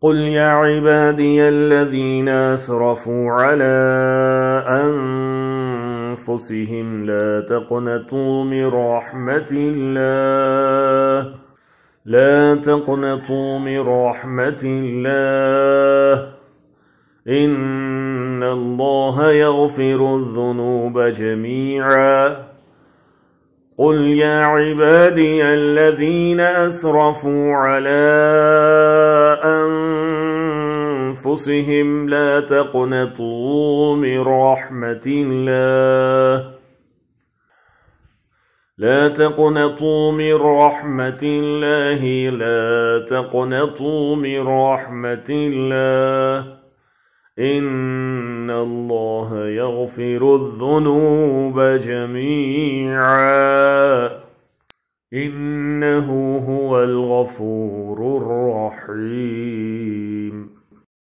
قل يا عبادي الذين اسرفوا على انفسهم لا تقنطوا من رحمه الله لا تقنطوا من رحمه الله ان الله يغفر الذنوب جميعا قل يا عبادي الذين اسرفوا على أنفسهم لا تقنطوا من رحمة الله. لا تقنطوا من رحمة الله. لا تقنطوا من رحمة الله. إن الله يغفر الذنوب جميعا. إنه هو الغفور الرحيم.